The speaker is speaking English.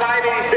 society